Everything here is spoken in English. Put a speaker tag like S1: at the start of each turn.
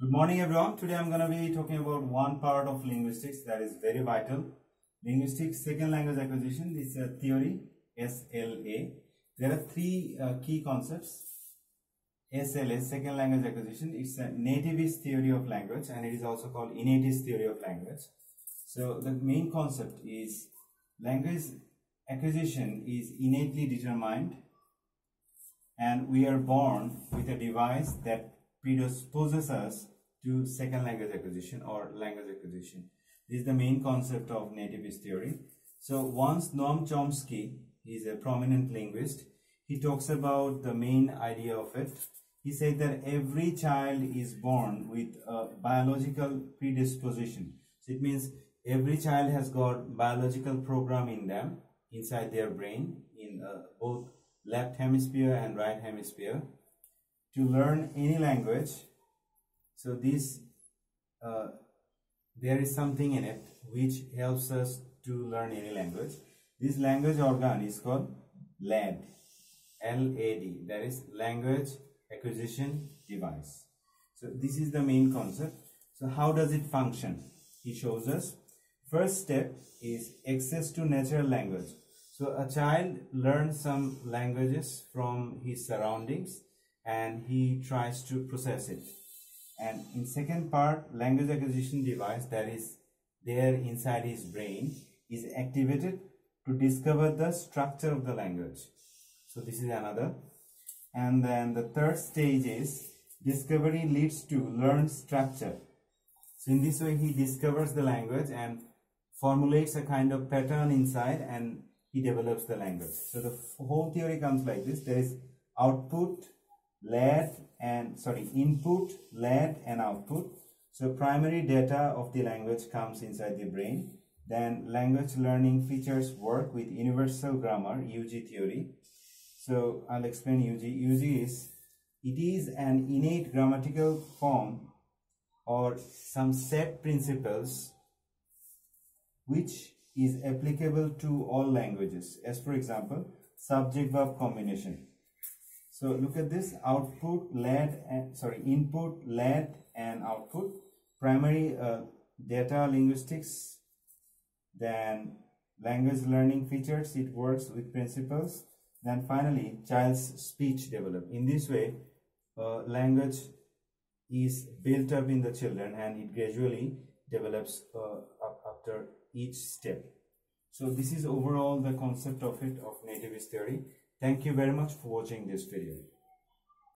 S1: Good morning everyone. Today I'm going to be talking about one part of linguistics that is very vital. Linguistics second language acquisition is a theory SLA. There are three uh, key concepts. SLA second language acquisition it's a nativist theory of language and it is also called innatist theory of language. So the main concept is language acquisition is innately determined and we are born with a device that predisposes us to second language acquisition or language acquisition. This is the main concept of nativist theory. So once Noam Chomsky, is a prominent linguist, he talks about the main idea of it. He said that every child is born with a biological predisposition. So it means every child has got biological program in them, inside their brain, in uh, both left hemisphere and right hemisphere to learn any language. So this uh, there is something in it which helps us to learn any language. This language organ is called LAD LAD that is language acquisition device. So this is the main concept. So how does it function? He shows us. First step is access to natural language. So a child learns some languages from his surroundings and he tries to process it. And in second part, language acquisition device that is there inside his brain is activated to discover the structure of the language. So this is another. And then the third stage is discovery leads to learned structure. So in this way he discovers the language and formulates a kind of pattern inside and he develops the language. So the whole theory comes like this. There is output, LAD and sorry, input, LAD and output. So primary data of the language comes inside the brain. Then language learning features work with universal grammar, UG theory. So I'll explain UG. UG is, it is an innate grammatical form or some set principles which is applicable to all languages as for example subject verb combination so look at this output LAD and sorry input LAD and output primary uh, data linguistics then language learning features it works with principles then finally child's speech develop in this way uh, language is built up in the children and it gradually develops uh, after each step. So this is overall the concept of it of nativist theory. Thank you very much for watching this video.